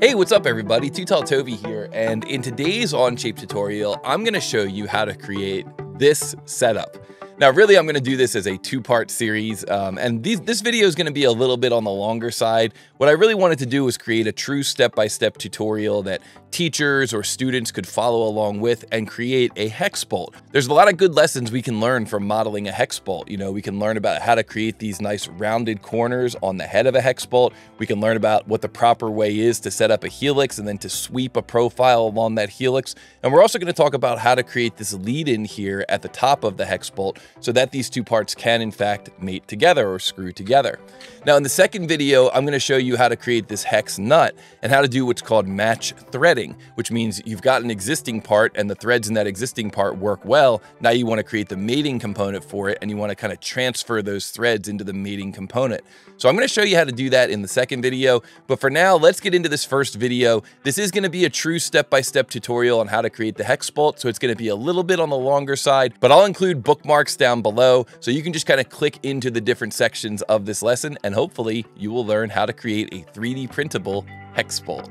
Hey, what's up everybody? TooTallToby here, and in today's Onshape tutorial, I'm gonna show you how to create this setup. Now, really, I'm going to do this as a two-part series, um, and these, this video is going to be a little bit on the longer side. What I really wanted to do was create a true step-by-step -step tutorial that teachers or students could follow along with and create a hex bolt. There's a lot of good lessons we can learn from modeling a hex bolt. You know, we can learn about how to create these nice rounded corners on the head of a hex bolt. We can learn about what the proper way is to set up a helix and then to sweep a profile along that helix. And we're also going to talk about how to create this lead in here at the top of the hex bolt so that these two parts can in fact mate together or screw together. Now in the second video, I'm gonna show you how to create this hex nut and how to do what's called match threading, which means you've got an existing part and the threads in that existing part work well. Now you wanna create the mating component for it and you wanna kind of transfer those threads into the mating component. So I'm gonna show you how to do that in the second video, but for now, let's get into this first video. This is gonna be a true step-by-step -step tutorial on how to create the hex bolt, so it's gonna be a little bit on the longer side, but I'll include bookmarks down below, so you can just kind of click into the different sections of this lesson, and hopefully you will learn how to create a 3D printable hex bolt.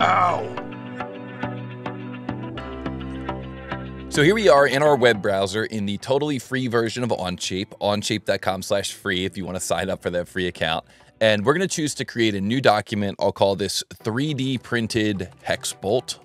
Ow! So here we are in our web browser in the totally free version of Onshape, onshape.com slash free if you want to sign up for that free account. And we're going to choose to create a new document. I'll call this 3D printed hex bolt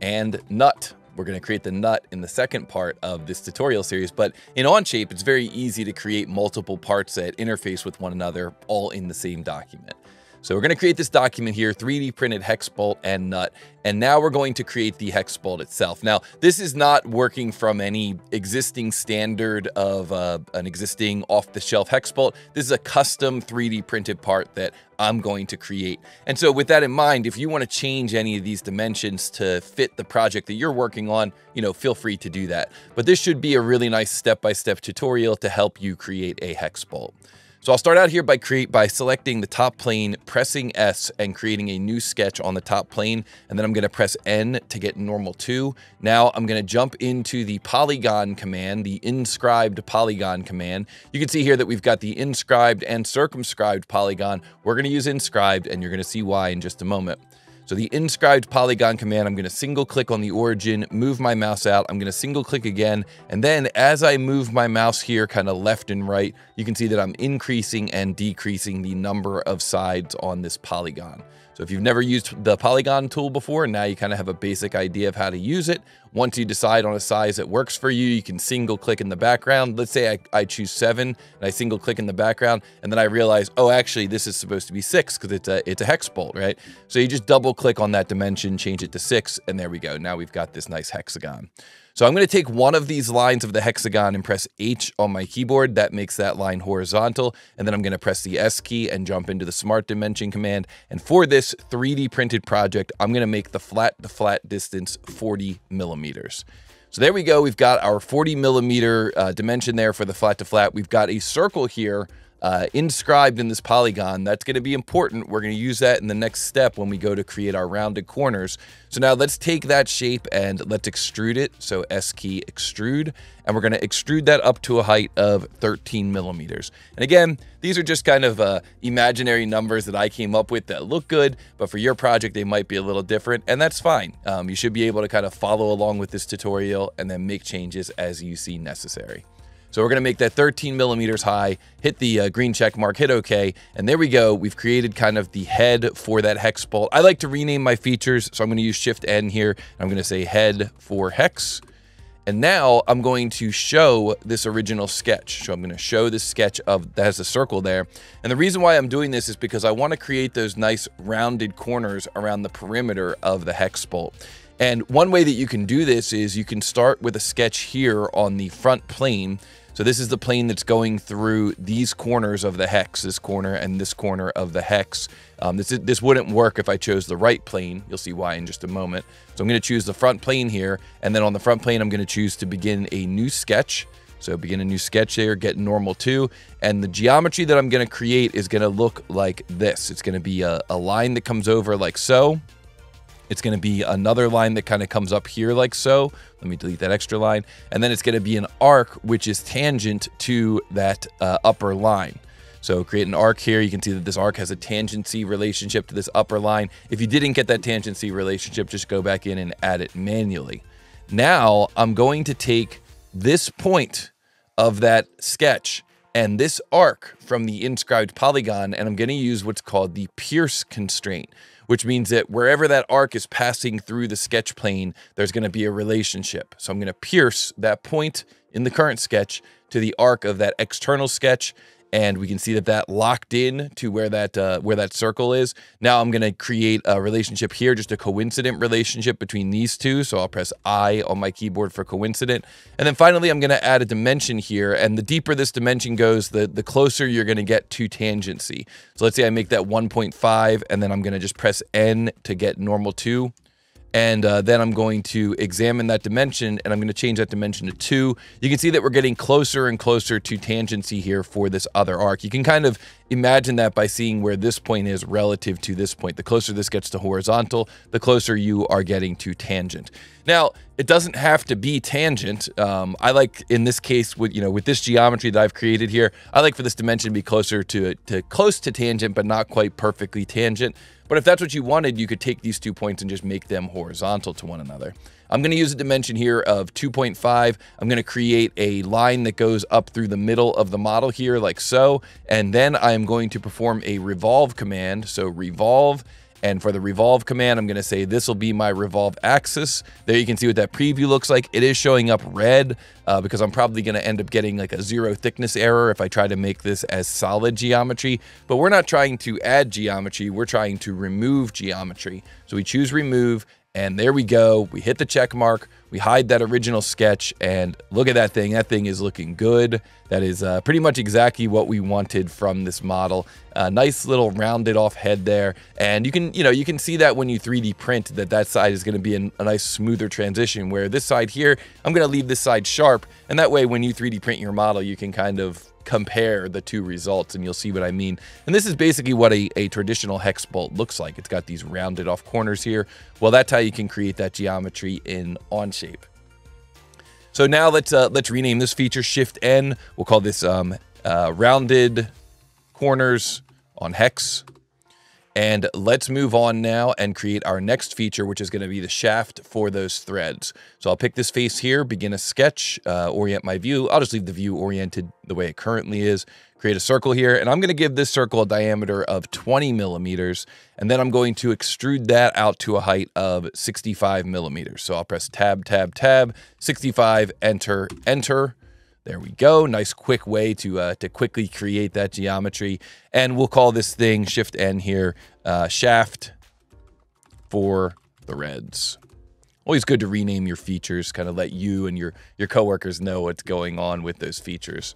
and nut. We're going to create the nut in the second part of this tutorial series, but in Onshape, it's very easy to create multiple parts that interface with one another all in the same document. So we're going to create this document here, 3D printed hex bolt and nut, and now we're going to create the hex bolt itself. Now, this is not working from any existing standard of uh, an existing off-the-shelf hex bolt. This is a custom 3D printed part that I'm going to create. And so with that in mind, if you want to change any of these dimensions to fit the project that you're working on, you know, feel free to do that. But this should be a really nice step-by-step -step tutorial to help you create a hex bolt. So I'll start out here by create by selecting the top plane, pressing S and creating a new sketch on the top plane. And then I'm gonna press N to get normal to. Now I'm gonna jump into the polygon command, the inscribed polygon command. You can see here that we've got the inscribed and circumscribed polygon. We're gonna use inscribed and you're gonna see why in just a moment. So the inscribed polygon command, I'm going to single click on the origin, move my mouse out. I'm going to single click again. And then as I move my mouse here kind of left and right, you can see that I'm increasing and decreasing the number of sides on this polygon. So if you've never used the polygon tool before, now you kind of have a basic idea of how to use it. Once you decide on a size that works for you, you can single click in the background. Let's say I, I choose seven and I single click in the background and then I realize, oh, actually this is supposed to be six because it's a, it's a hex bolt, right? So you just double click on that dimension, change it to six, and there we go. Now we've got this nice hexagon. So I'm going to take one of these lines of the hexagon and press H on my keyboard. That makes that line horizontal. And then I'm going to press the S key and jump into the Smart Dimension command. And for this 3D printed project, I'm going to make the flat to flat distance 40 millimeters. So there we go. We've got our 40 millimeter uh, dimension there for the flat to flat. We've got a circle here uh, inscribed in this polygon. That's going to be important. We're going to use that in the next step when we go to create our rounded corners. So now let's take that shape and let's extrude it. So S key extrude, and we're going to extrude that up to a height of 13 millimeters. And again, these are just kind of uh, imaginary numbers that I came up with that look good, but for your project, they might be a little different, and that's fine. Um, you should be able to kind of follow along with this tutorial and then make changes as you see necessary. So we're going to make that 13 millimeters high, hit the uh, green check mark, hit OK, and there we go. We've created kind of the head for that hex bolt. I like to rename my features, so I'm going to use Shift N here. I'm going to say head for hex. And now I'm going to show this original sketch. So I'm going to show this sketch of that has a circle there. And the reason why I'm doing this is because I want to create those nice rounded corners around the perimeter of the hex bolt. And one way that you can do this is you can start with a sketch here on the front plane so this is the plane that's going through these corners of the hex, this corner and this corner of the hex. Um, this, is, this wouldn't work if I chose the right plane. You'll see why in just a moment. So I'm going to choose the front plane here. And then on the front plane, I'm going to choose to begin a new sketch. So begin a new sketch there, get normal to. And the geometry that I'm going to create is going to look like this. It's going to be a, a line that comes over like so. It's going to be another line that kind of comes up here like so. Let me delete that extra line. And then it's going to be an arc, which is tangent to that uh, upper line. So create an arc here. You can see that this arc has a tangency relationship to this upper line. If you didn't get that tangency relationship, just go back in and add it manually. Now I'm going to take this point of that sketch and this arc from the inscribed polygon, and I'm going to use what's called the pierce constraint, which means that wherever that arc is passing through the sketch plane, there's going to be a relationship. So I'm going to pierce that point in the current sketch to the arc of that external sketch and we can see that that locked in to where that uh, where that circle is. Now I'm going to create a relationship here, just a coincident relationship between these two. So I'll press I on my keyboard for coincident. And then finally, I'm going to add a dimension here. And the deeper this dimension goes, the, the closer you're going to get to tangency. So let's say I make that 1.5, and then I'm going to just press N to get normal 2. And uh, then I'm going to examine that dimension and I'm going to change that dimension to two. You can see that we're getting closer and closer to tangency here for this other arc. You can kind of imagine that by seeing where this point is relative to this point. The closer this gets to horizontal, the closer you are getting to tangent. Now, it doesn't have to be tangent. Um, I like, in this case, with you know, with this geometry that I've created here, I like for this dimension to be closer to, to close to tangent, but not quite perfectly tangent. But if that's what you wanted, you could take these two points and just make them horizontal to one another. I'm going to use a dimension here of 2.5. I'm going to create a line that goes up through the middle of the model here like so. And then I am going to perform a revolve command. So revolve and for the revolve command, I'm going to say this will be my revolve axis. There you can see what that preview looks like. It is showing up red uh, because I'm probably going to end up getting like a zero thickness error if I try to make this as solid geometry. But we're not trying to add geometry. We're trying to remove geometry. So we choose remove and there we go. We hit the check mark. We hide that original sketch and look at that thing. That thing is looking good. That is uh, pretty much exactly what we wanted from this model. Uh, nice little rounded off head there. And you can, you know, you can see that when you 3D print that that side is going to be a nice smoother transition where this side here, I'm going to leave this side sharp. And that way when you 3D print your model, you can kind of compare the two results and you'll see what I mean. And this is basically what a, a traditional hex bolt looks like. It's got these rounded off corners here. Well, that's how you can create that geometry in Onshape. So now let's uh, let's rename this feature Shift N. We'll call this um, uh, rounded corners on hex. And let's move on now and create our next feature, which is going to be the shaft for those threads. So I'll pick this face here, begin a sketch, uh, orient my view. I'll just leave the view oriented the way it currently is. Create a circle here, and I'm going to give this circle a diameter of 20 millimeters, and then I'm going to extrude that out to a height of 65 millimeters. So I'll press Tab, Tab, Tab, 65, Enter, Enter. There we go. Nice quick way to uh, to quickly create that geometry. And we'll call this thing Shift N here, uh, shaft for threads. Always good to rename your features, kind of let you and your, your coworkers know what's going on with those features.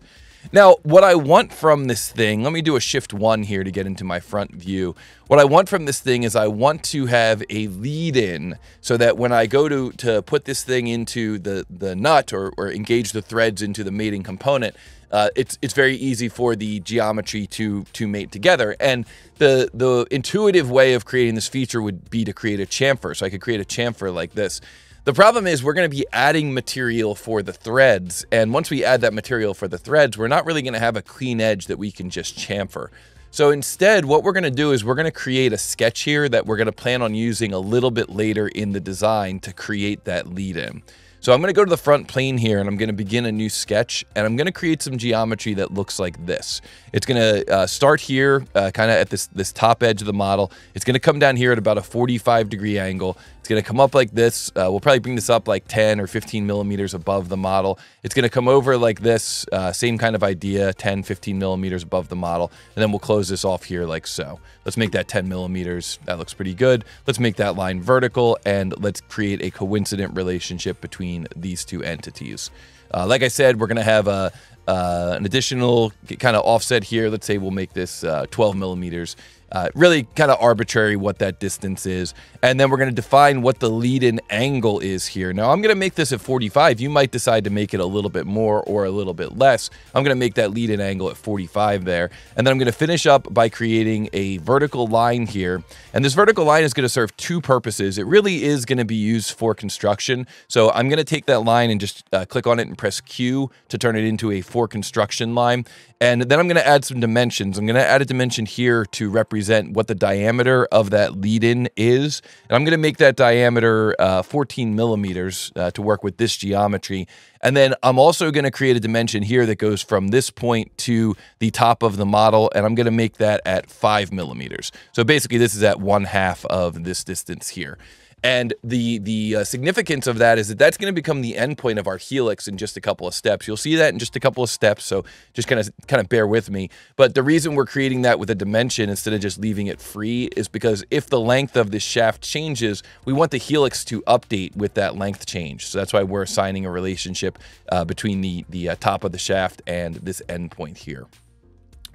Now, what I want from this thing, let me do a shift one here to get into my front view. What I want from this thing is I want to have a lead in so that when I go to, to put this thing into the, the nut or, or engage the threads into the mating component, uh, it's it's very easy for the geometry to to mate together. And the the intuitive way of creating this feature would be to create a chamfer. So I could create a chamfer like this. The problem is we're going to be adding material for the threads. And once we add that material for the threads, we're not really going to have a clean edge that we can just chamfer. So instead, what we're going to do is we're going to create a sketch here that we're going to plan on using a little bit later in the design to create that lead in. So I'm going to go to the front plane here and I'm going to begin a new sketch and I'm going to create some geometry that looks like this. It's going to uh, start here uh, kind of at this, this top edge of the model. It's going to come down here at about a 45 degree angle. It's going to come up like this. Uh, we'll probably bring this up like 10 or 15 millimeters above the model. It's going to come over like this, uh, same kind of idea, 10, 15 millimeters above the model. And then we'll close this off here like so. Let's make that 10 millimeters. That looks pretty good. Let's make that line vertical and let's create a coincident relationship between these two entities. Uh, like I said, we're going to have a, uh, an additional kind of offset here. Let's say we'll make this uh, 12 millimeters uh, really kind of arbitrary what that distance is. And then we're going to define what the lead-in angle is here. Now I'm going to make this at 45. You might decide to make it a little bit more or a little bit less. I'm going to make that lead-in angle at 45 there. And then I'm going to finish up by creating a vertical line here. And this vertical line is going to serve two purposes. It really is going to be used for construction. So I'm going to take that line and just uh, click on it and press Q to turn it into a for construction line. And then I'm going to add some dimensions. I'm going to add a dimension here to represent what the diameter of that lead-in is. And I'm going to make that diameter uh, 14 millimeters uh, to work with this geometry. And then I'm also going to create a dimension here that goes from this point to the top of the model, and I'm going to make that at 5 millimeters. So basically, this is at one half of this distance here. And the the uh, significance of that is that that's going to become the endpoint of our helix in just a couple of steps. You'll see that in just a couple of steps. So just kind of kind of bear with me. But the reason we're creating that with a dimension instead of just leaving it free is because if the length of this shaft changes, we want the helix to update with that length change. So that's why we're assigning a relationship uh, between the the uh, top of the shaft and this endpoint here.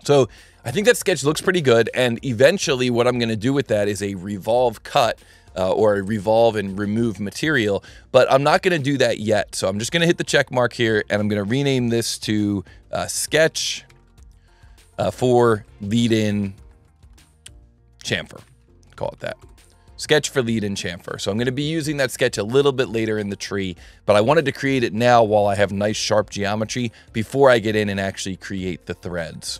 So I think that sketch looks pretty good. And eventually what I'm going to do with that is a revolve cut uh, or revolve and remove material, but I'm not going to do that yet. So I'm just going to hit the check mark here and I'm going to rename this to uh, sketch uh, for lead in chamfer. Call it that. Sketch for lead in chamfer. So I'm going to be using that sketch a little bit later in the tree, but I wanted to create it now while I have nice sharp geometry before I get in and actually create the threads.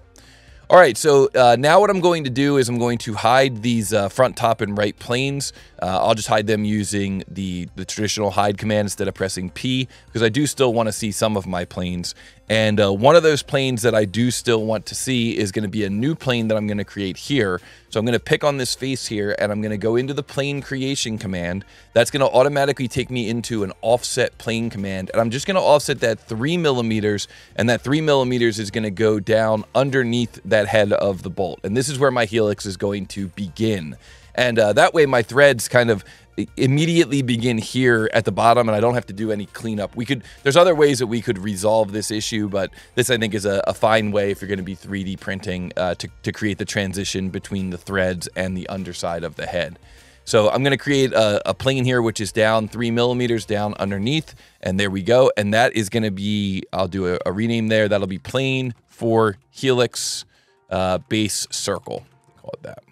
All right, so uh, now what I'm going to do is I'm going to hide these uh, front, top, and right planes. Uh, I'll just hide them using the, the traditional hide command instead of pressing P, because I do still want to see some of my planes. And uh, one of those planes that I do still want to see is going to be a new plane that I'm going to create here. So I'm going to pick on this face here and I'm going to go into the plane creation command. That's going to automatically take me into an offset plane command. And I'm just going to offset that three millimeters and that three millimeters is going to go down underneath that head of the bolt. And this is where my helix is going to begin. And uh, that way my threads kind of immediately begin here at the bottom and I don't have to do any cleanup. We could, there's other ways that we could resolve this issue, but this I think is a, a fine way if you're going to be 3D printing uh, to, to create the transition between the threads and the underside of the head. So I'm going to create a, a, plane here, which is down three millimeters down underneath. And there we go. And that is going to be, I'll do a, a, rename there. That'll be plane for helix uh, base circle. Call it that.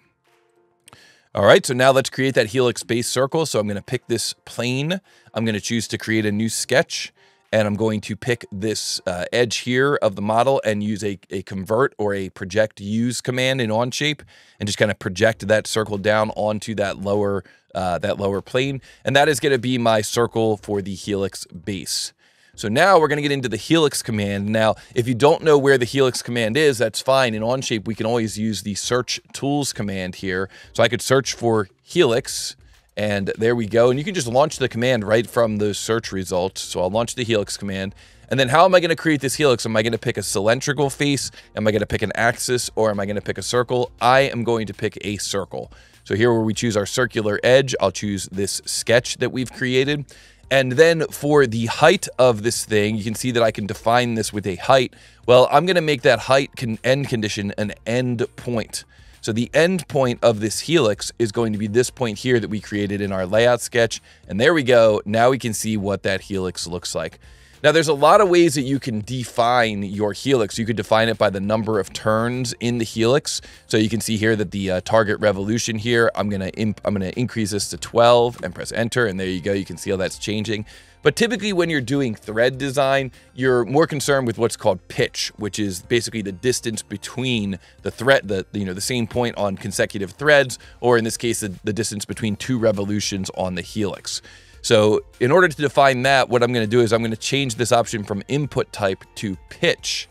All right, so now let's create that helix base circle. So I'm going to pick this plane. I'm going to choose to create a new sketch. And I'm going to pick this uh, edge here of the model and use a, a convert or a project use command in Onshape and just kind of project that circle down onto that lower uh, that lower plane. And that is going to be my circle for the helix base. So now we're going to get into the helix command. Now, if you don't know where the helix command is, that's fine. In Onshape, we can always use the search tools command here. So I could search for helix, and there we go. And you can just launch the command right from those search results. So I'll launch the helix command. And then how am I going to create this helix? Am I going to pick a cylindrical face? Am I going to pick an axis? Or am I going to pick a circle? I am going to pick a circle. So here where we choose our circular edge, I'll choose this sketch that we've created. And then for the height of this thing, you can see that I can define this with a height. Well, I'm going to make that height con end condition an end point. So the end point of this helix is going to be this point here that we created in our layout sketch. And there we go. Now we can see what that helix looks like. Now, there's a lot of ways that you can define your helix. You could define it by the number of turns in the helix. So you can see here that the uh, target revolution here, I'm gonna I'm gonna increase this to 12 and press enter, and there you go. You can see how that's changing. But typically when you're doing thread design, you're more concerned with what's called pitch, which is basically the distance between the thread, the you know the same point on consecutive threads, or in this case, the, the distance between two revolutions on the helix. So in order to define that, what I'm going to do is I'm going to change this option from input type to pitch.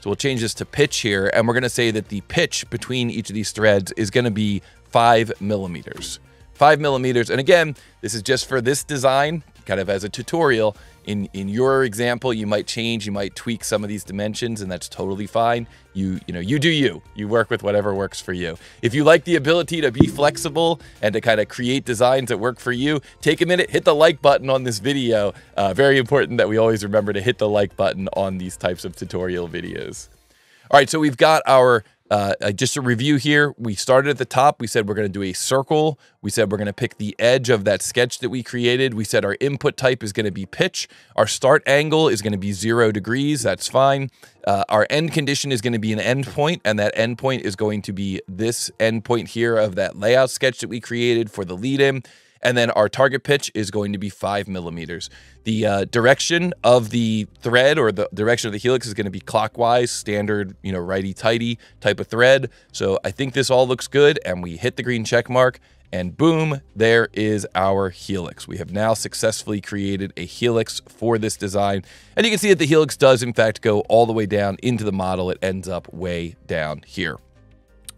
So we'll change this to pitch here, and we're going to say that the pitch between each of these threads is going to be five millimeters. Five millimeters, and again, this is just for this design, kind of as a tutorial. In, in your example, you might change, you might tweak some of these dimensions, and that's totally fine. You, you know, you do you. You work with whatever works for you. If you like the ability to be flexible and to kind of create designs that work for you, take a minute, hit the like button on this video. Uh, very important that we always remember to hit the like button on these types of tutorial videos. All right, so we've got our uh, uh, just a review here. We started at the top. We said we're going to do a circle. We said we're going to pick the edge of that sketch that we created. We said our input type is going to be pitch. Our start angle is going to be zero degrees. That's fine. Uh, our end condition is going to be an endpoint, and that endpoint is going to be this endpoint here of that layout sketch that we created for the lead in. And then our target pitch is going to be five millimeters. The uh, direction of the thread or the direction of the helix is going to be clockwise, standard, you know, righty tighty type of thread. So I think this all looks good. And we hit the green check mark and boom, there is our helix. We have now successfully created a helix for this design. And you can see that the helix does in fact go all the way down into the model. It ends up way down here.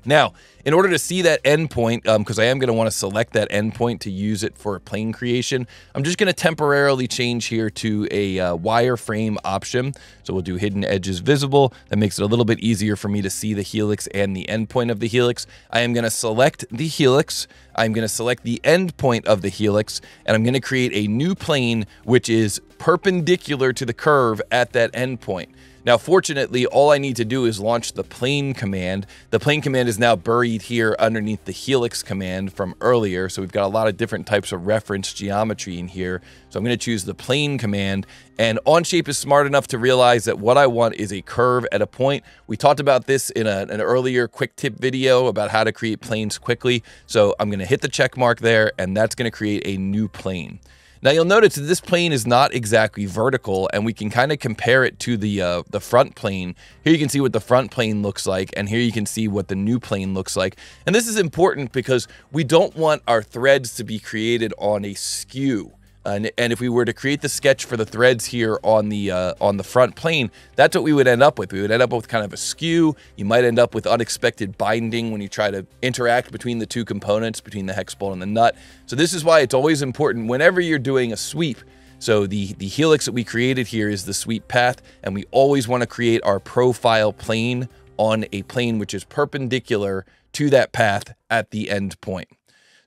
Now, in order to see that endpoint, because um, I am going to want to select that endpoint to use it for a plane creation, I'm just going to temporarily change here to a uh, wireframe option. So we'll do hidden edges visible. That makes it a little bit easier for me to see the helix and the endpoint of the helix. I am going to select the helix. I'm going to select the endpoint of the helix, and I'm going to create a new plane which is perpendicular to the curve at that endpoint. Now, fortunately, all I need to do is launch the plane command. The plane command is now buried here underneath the helix command from earlier. So we've got a lot of different types of reference geometry in here. So I'm going to choose the plane command. And Onshape is smart enough to realize that what I want is a curve at a point. We talked about this in a, an earlier quick tip video about how to create planes quickly. So I'm going to hit the check mark there, and that's going to create a new plane. Now you'll notice that this plane is not exactly vertical and we can kind of compare it to the uh, the front plane. Here you can see what the front plane looks like and here you can see what the new plane looks like. And this is important because we don't want our threads to be created on a skew. And, and if we were to create the sketch for the threads here on the uh, on the front plane, that's what we would end up with. We would end up with kind of a skew. You might end up with unexpected binding when you try to interact between the two components, between the hex bolt and the nut. So this is why it's always important whenever you're doing a sweep. So the, the helix that we created here is the sweep path, and we always want to create our profile plane on a plane which is perpendicular to that path at the end point.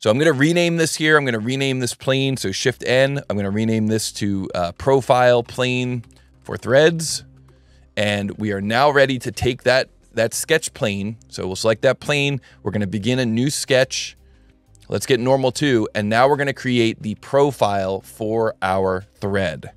So I'm going to rename this here. I'm going to rename this plane. So Shift N, I'm going to rename this to uh, profile plane for threads. And we are now ready to take that, that sketch plane. So we'll select that plane. We're going to begin a new sketch. Let's get normal to. And now we're going to create the profile for our thread.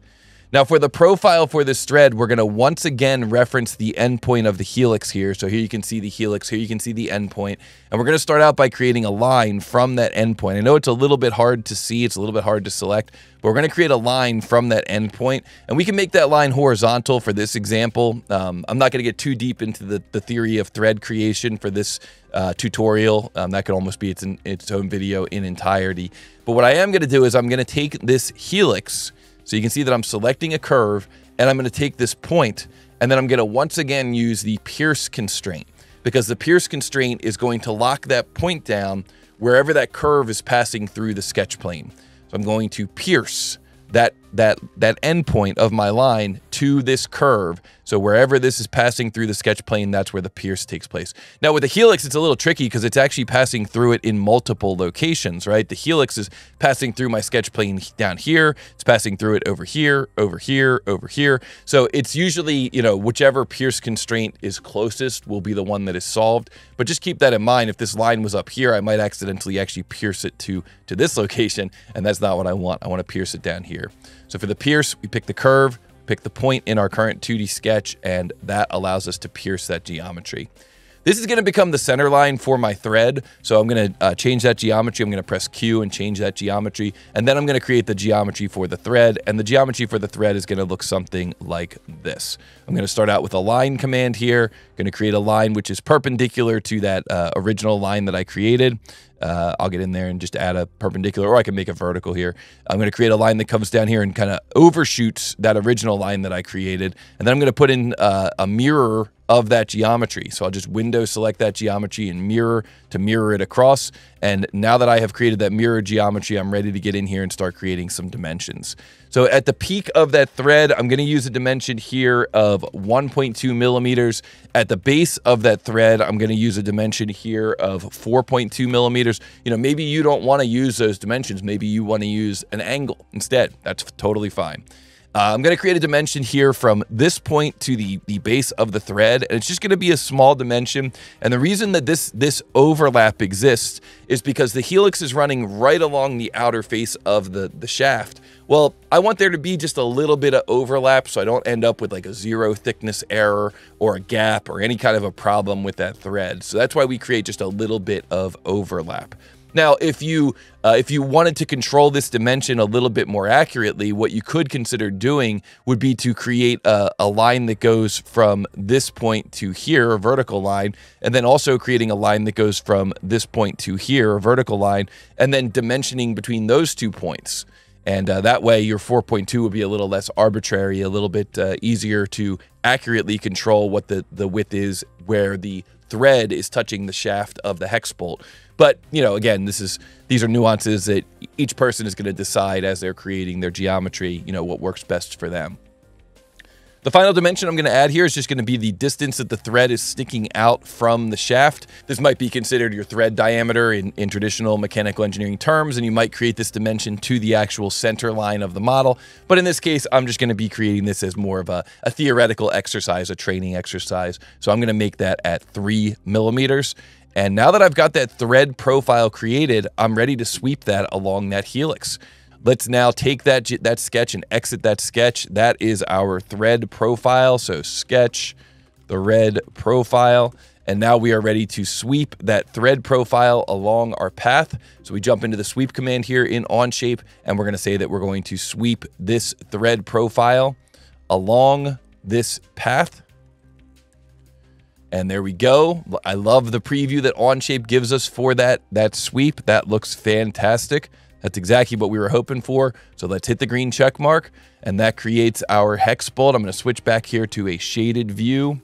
Now for the profile for this thread, we're going to once again reference the endpoint of the helix here. So here you can see the helix, here you can see the endpoint. And we're going to start out by creating a line from that endpoint. I know it's a little bit hard to see, it's a little bit hard to select, but we're going to create a line from that endpoint. And we can make that line horizontal for this example. Um, I'm not going to get too deep into the, the theory of thread creation for this uh, tutorial. Um, that could almost be its, its own video in entirety. But what I am going to do is I'm going to take this helix, so you can see that I'm selecting a curve and I'm going to take this point and then I'm going to once again use the pierce constraint because the pierce constraint is going to lock that point down wherever that curve is passing through the sketch plane. So I'm going to pierce that that that endpoint of my line to this curve. So wherever this is passing through the sketch plane, that's where the pierce takes place. Now with the helix, it's a little tricky because it's actually passing through it in multiple locations, right? The helix is passing through my sketch plane down here. It's passing through it over here, over here, over here. So it's usually, you know, whichever pierce constraint is closest will be the one that is solved. But just keep that in mind. If this line was up here, I might accidentally actually pierce it to, to this location, and that's not what I want. I want to pierce it down here. So for the pierce, we pick the curve, pick the point in our current 2D sketch, and that allows us to pierce that geometry. This is going to become the center line for my thread. So I'm going to uh, change that geometry. I'm going to press Q and change that geometry. And then I'm going to create the geometry for the thread. And the geometry for the thread is going to look something like this. I'm going to start out with a line command here. I'm going to create a line which is perpendicular to that uh, original line that I created. Uh, I'll get in there and just add a perpendicular, or I can make a vertical here. I'm going to create a line that comes down here and kind of overshoots that original line that I created. And then I'm going to put in uh, a mirror of that geometry. So I'll just window select that geometry and mirror to mirror it across. And now that I have created that mirror geometry, I'm ready to get in here and start creating some dimensions. So at the peak of that thread, I'm going to use a dimension here of 1.2 millimeters. At the base of that thread, I'm going to use a dimension here of 4.2 millimeters. You know, maybe you don't want to use those dimensions. Maybe you want to use an angle instead. That's totally fine. Uh, I'm going to create a dimension here from this point to the, the base of the thread, and it's just going to be a small dimension. And the reason that this, this overlap exists is because the helix is running right along the outer face of the, the shaft. Well, I want there to be just a little bit of overlap so I don't end up with like a zero thickness error or a gap or any kind of a problem with that thread. So that's why we create just a little bit of overlap. Now, if you uh, if you wanted to control this dimension a little bit more accurately, what you could consider doing would be to create a, a line that goes from this point to here, a vertical line, and then also creating a line that goes from this point to here, a vertical line, and then dimensioning between those two points. And uh, that way, your 4.2 would be a little less arbitrary, a little bit uh, easier to accurately control what the, the width is where the thread is touching the shaft of the hex bolt. But, you know, again, this is these are nuances that each person is going to decide as they're creating their geometry, you know, what works best for them. The final dimension I'm going to add here is just going to be the distance that the thread is sticking out from the shaft. This might be considered your thread diameter in, in traditional mechanical engineering terms, and you might create this dimension to the actual center line of the model. But in this case, I'm just going to be creating this as more of a, a theoretical exercise, a training exercise. So I'm going to make that at three millimeters. And now that I've got that thread profile created, I'm ready to sweep that along that helix. Let's now take that, that sketch and exit that sketch. That is our thread profile. So sketch, thread profile. And now we are ready to sweep that thread profile along our path. So we jump into the sweep command here in Onshape, and we're going to say that we're going to sweep this thread profile along this path. And there we go. I love the preview that Onshape gives us for that, that sweep. That looks fantastic. That's exactly what we were hoping for. So let's hit the green check mark, and that creates our hex bolt. I'm going to switch back here to a shaded view.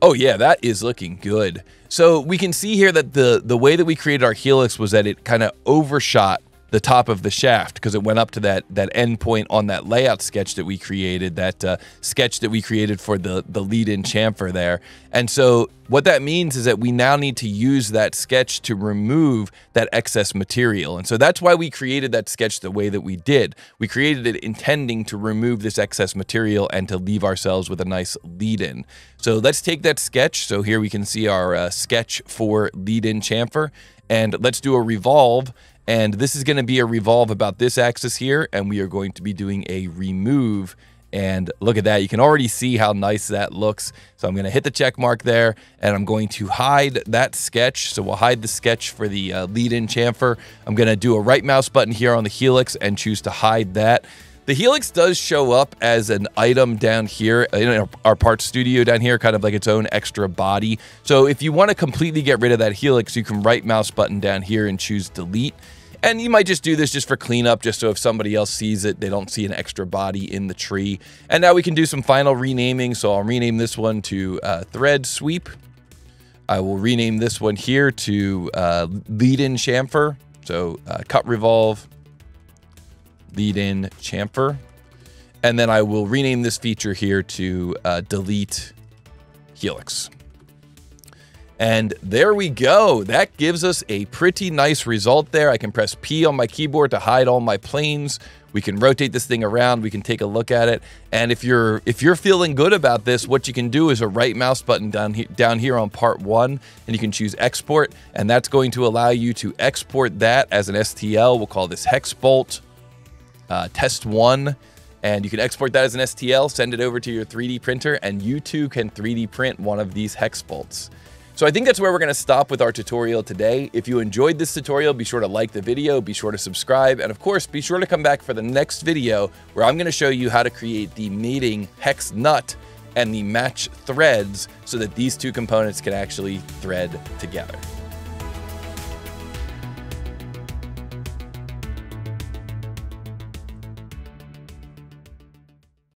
Oh yeah, that is looking good. So we can see here that the, the way that we created our helix was that it kind of overshot the top of the shaft because it went up to that that end point on that layout sketch that we created, that uh, sketch that we created for the the lead-in chamfer there. And so what that means is that we now need to use that sketch to remove that excess material. And so that's why we created that sketch the way that we did. We created it intending to remove this excess material and to leave ourselves with a nice lead-in. So let's take that sketch. So here we can see our uh, sketch for lead-in chamfer. And let's do a revolve and this is going to be a revolve about this axis here, and we are going to be doing a remove. And look at that. You can already see how nice that looks. So I'm going to hit the check mark there, and I'm going to hide that sketch. So we'll hide the sketch for the uh, lead-in chamfer. I'm going to do a right mouse button here on the helix and choose to hide that. The Helix does show up as an item down here in our parts studio down here, kind of like its own extra body. So if you want to completely get rid of that Helix, you can right mouse button down here and choose delete. And you might just do this just for cleanup, just so if somebody else sees it, they don't see an extra body in the tree. And now we can do some final renaming. So I'll rename this one to uh, thread sweep. I will rename this one here to uh, lead-in chamfer. So uh, cut revolve, lead-in chamfer. And then I will rename this feature here to uh, delete helix. And there we go. That gives us a pretty nice result there. I can press P on my keyboard to hide all my planes. We can rotate this thing around. We can take a look at it. And if you're if you're feeling good about this, what you can do is a right mouse button down, down here on part one, and you can choose export. And that's going to allow you to export that as an STL. We'll call this hex bolt uh, test one. And you can export that as an STL, send it over to your 3D printer, and you too can 3D print one of these hex bolts. So I think that's where we're going to stop with our tutorial today. If you enjoyed this tutorial, be sure to like the video, be sure to subscribe, and of course, be sure to come back for the next video where I'm going to show you how to create the mating hex nut and the match threads so that these two components can actually thread together.